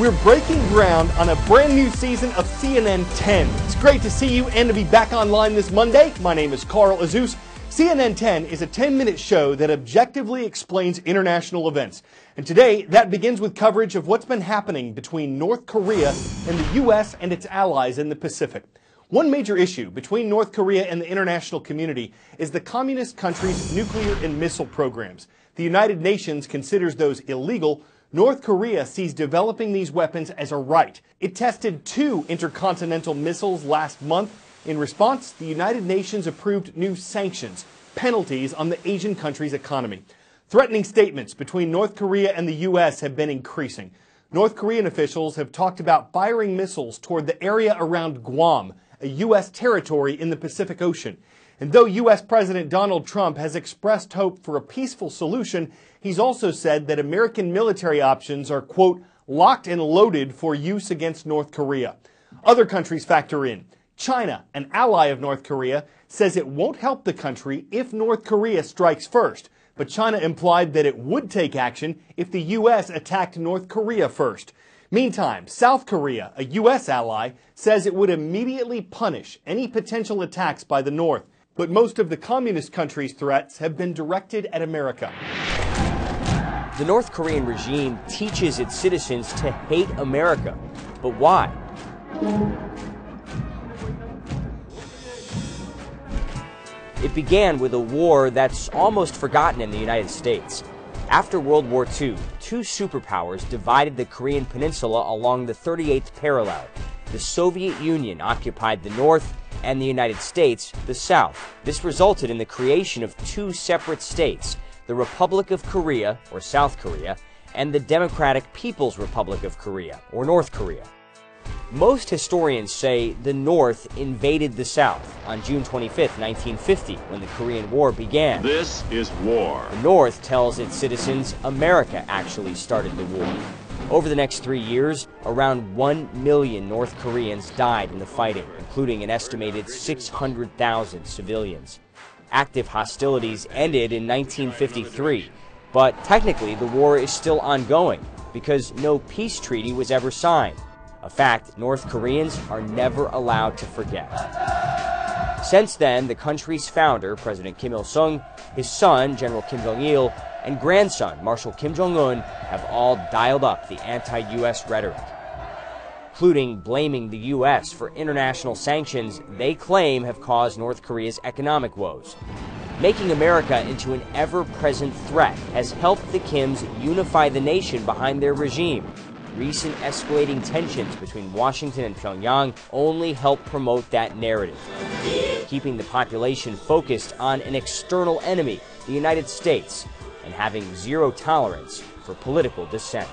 We're breaking ground on a brand new season of CNN 10. It's great to see you and to be back online this Monday. My name is Carl Azuz. CNN 10 is a 10 minute show that objectively explains international events. And today, that begins with coverage of what's been happening between North Korea and the U.S. and its allies in the Pacific. One major issue between North Korea and the international community is the communist country's nuclear and missile programs. The United Nations considers those illegal. North Korea sees developing these weapons as a right. It tested two intercontinental missiles last month. In response, the United Nations approved new sanctions, penalties on the Asian country's economy. Threatening statements between North Korea and the U.S. have been increasing. North Korean officials have talked about firing missiles toward the area around Guam, a U.S. territory in the Pacific Ocean. And though U.S. President Donald Trump has expressed hope for a peaceful solution, he's also said that American military options are, quote, locked and loaded for use against North Korea. Other countries factor in. China, an ally of North Korea, says it won't help the country if North Korea strikes first. But China implied that it would take action if the U.S. attacked North Korea first. Meantime, South Korea, a U.S. ally, says it would immediately punish any potential attacks by the North. But most of the communist countries' threats have been directed at America. The North Korean regime teaches its citizens to hate America. But why? It began with a war that's almost forgotten in the United States. After World War II, two superpowers divided the Korean peninsula along the 38th parallel. The Soviet Union occupied the north, and the United States the south. This resulted in the creation of two separate states the Republic of Korea, or South Korea, and the Democratic People's Republic of Korea, or North Korea. Most historians say the North invaded the South on June 25, 1950, when the Korean War began. This is war. The North tells its citizens America actually started the war. Over the next three years, around 1 million North Koreans died in the fighting, including an estimated 600,000 civilians. Active hostilities ended in 1953, but technically the war is still ongoing because no peace treaty was ever signed a fact North Koreans are never allowed to forget. Since then, the country's founder, President Kim Il sung, his son, General Kim Jong il, and grandson, Marshal Kim Jong un, have all dialed up the anti US rhetoric, including blaming the US for international sanctions they claim have caused North Korea's economic woes. Making America into an ever present threat has helped the Kims unify the nation behind their regime recent escalating tensions between Washington and Pyongyang only help promote that narrative, keeping the population focused on an external enemy, the United States, and having zero tolerance for political dissent.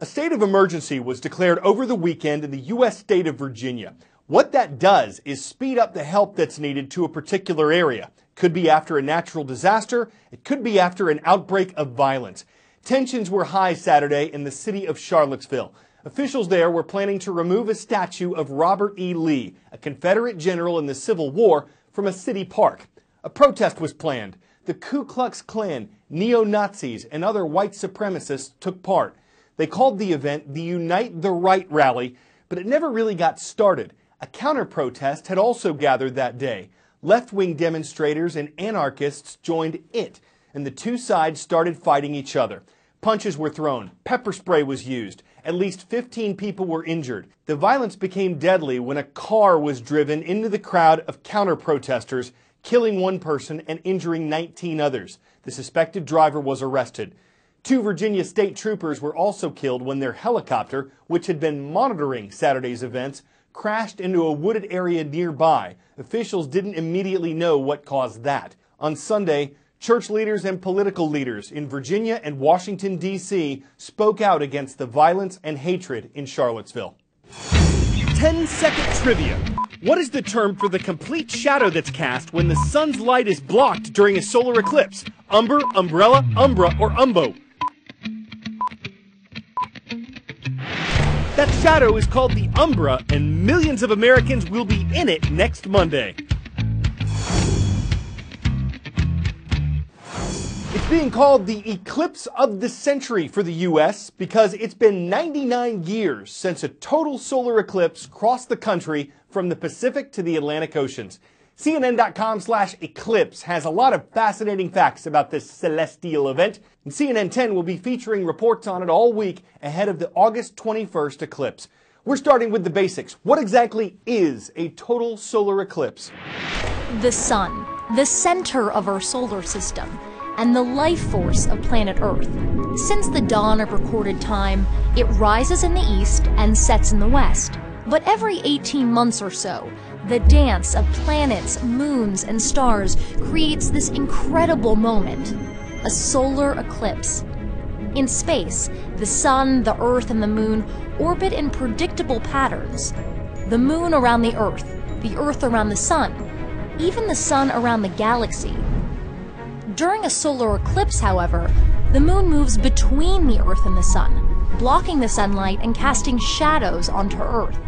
A state of emergency was declared over the weekend in the U.S. state of Virginia. What that does is speed up the help that's needed to a particular area. Could be after a natural disaster. It could be after an outbreak of violence. Tensions were high Saturday in the city of Charlottesville. Officials there were planning to remove a statue of Robert E. Lee, a Confederate general in the Civil War, from a city park. A protest was planned. The Ku Klux Klan, neo-Nazis, and other white supremacists took part. They called the event the Unite the Right rally, but it never really got started. A counter protest had also gathered that day. Left wing demonstrators and anarchists joined it, and the two sides started fighting each other. Punches were thrown, pepper spray was used, at least 15 people were injured. The violence became deadly when a car was driven into the crowd of counter protesters, killing one person and injuring 19 others. The suspected driver was arrested. Two Virginia state troopers were also killed when their helicopter, which had been monitoring Saturday's events, crashed into a wooded area nearby. Officials didn't immediately know what caused that. On Sunday, church leaders and political leaders in Virginia and Washington, D.C. spoke out against the violence and hatred in Charlottesville. 10 second trivia. What is the term for the complete shadow that's cast when the sun's light is blocked during a solar eclipse? Umber, umbrella, umbra, or umbo? That shadow is called the Umbra, and millions of Americans will be in it next Monday. It's being called the eclipse of the century for the U.S. because it's been 99 years since a total solar eclipse crossed the country from the Pacific to the Atlantic Oceans. CNN.com slash eclipse has a lot of fascinating facts about this celestial event, and CNN 10 will be featuring reports on it all week ahead of the August 21st eclipse. We're starting with the basics. What exactly is a total solar eclipse? The sun, the center of our solar system and the life force of planet Earth. Since the dawn of recorded time, it rises in the east and sets in the west. But every 18 months or so, the dance of planets, moons, and stars creates this incredible moment a solar eclipse. In space, the sun, the earth, and the moon orbit in predictable patterns. The moon around the earth, the earth around the sun, even the sun around the galaxy. During a solar eclipse, however, the moon moves between the Earth and the Sun, blocking the sunlight and casting shadows onto Earth.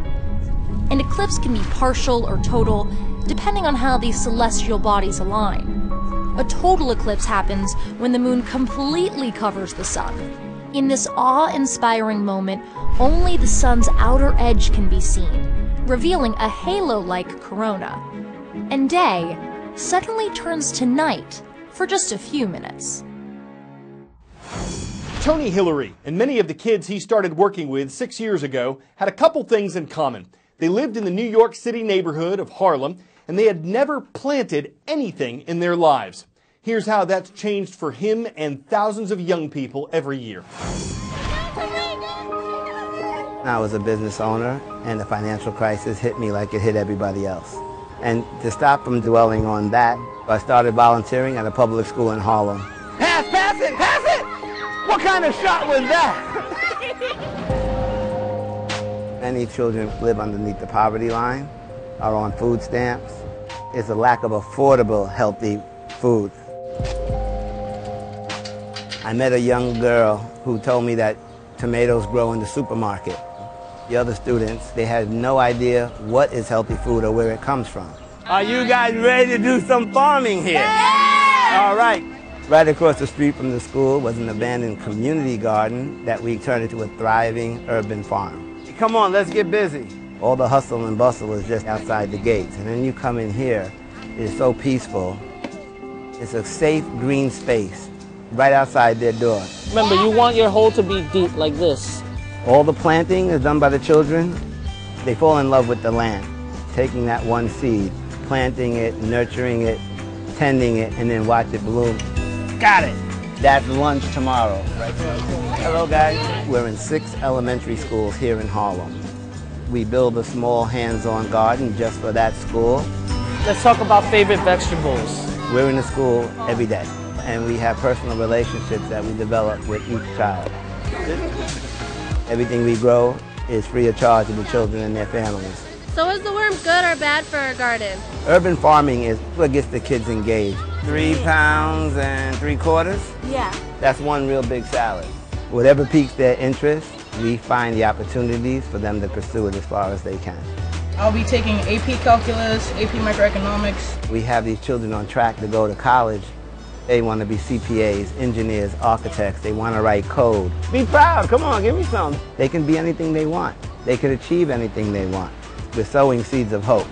An eclipse can be partial or total, depending on how these celestial bodies align. A total eclipse happens when the moon completely covers the sun. In this awe inspiring moment, only the sun's outer edge can be seen, revealing a halo like corona. And day suddenly turns to night for just a few minutes. Tony Hillery and many of the kids he started working with six years ago had a couple things in common. They lived in the New York City neighborhood of Harlem, and they had never planted anything in their lives. Here's how that's changed for him and thousands of young people every year. I was a business owner, and the financial crisis hit me like it hit everybody else. And to stop from dwelling on that, I started volunteering at a public school in Harlem. Pass, pass it, pass it! What kind of shot was that? Many children live underneath the poverty line, are on food stamps. It's a lack of affordable, healthy food. I met a young girl who told me that tomatoes grow in the supermarket. The other students, they had no idea what is healthy food or where it comes from. Are you guys ready to do some farming here? Yeah! All right. Right across the street from the school was an abandoned community garden that we turned into a thriving urban farm. Come on, let's get busy. All the hustle and bustle is just outside the gates. And then you come in here, it's so peaceful. It's a safe green space right outside their door. Remember, you want your hole to be deep like this. All the planting is done by the children. They fall in love with the land, taking that one seed planting it, nurturing it, tending it, and then watch it bloom. Got it. That's lunch tomorrow. Hello, guys. We're in six elementary schools here in Harlem. We build a small hands-on garden just for that school. Let's talk about favorite vegetables. We're in the school every day, and we have personal relationships that we develop with each child. Everything we grow is free of charge to the children and their families. So is the worm good or bad for our garden? Urban farming is what gets the kids engaged. Three pounds and three quarters? Yeah. That's one real big salad. Whatever piques their interest, we find the opportunities for them to pursue it as far as they can. I'll be taking AP Calculus, AP Microeconomics. We have these children on track to go to college. They want to be CPAs, engineers, architects. They want to write code. Be proud. Come on, give me some. They can be anything they want. They can achieve anything they want. We're sowing seeds of hope.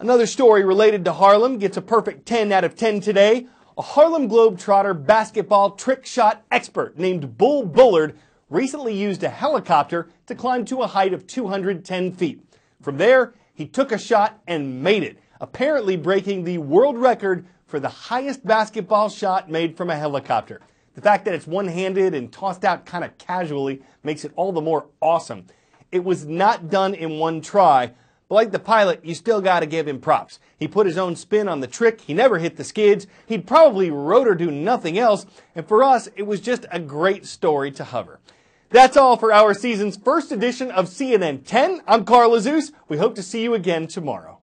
Another story related to Harlem gets a perfect 10 out of 10 today. A Harlem Globetrotter basketball trick shot expert named Bull Bullard recently used a helicopter to climb to a height of 210 feet. From there, he took a shot and made it, apparently breaking the world record for the highest basketball shot made from a helicopter. The fact that it's one handed and tossed out kind of casually makes it all the more awesome. It was not done in one try, but like the pilot, you still got to give him props. He put his own spin on the trick, he never hit the skids, he'd probably rotor do nothing else, and for us, it was just a great story to hover. That's all for our season's first edition of CNN 10. I'm Carl Azuz. We hope to see you again tomorrow.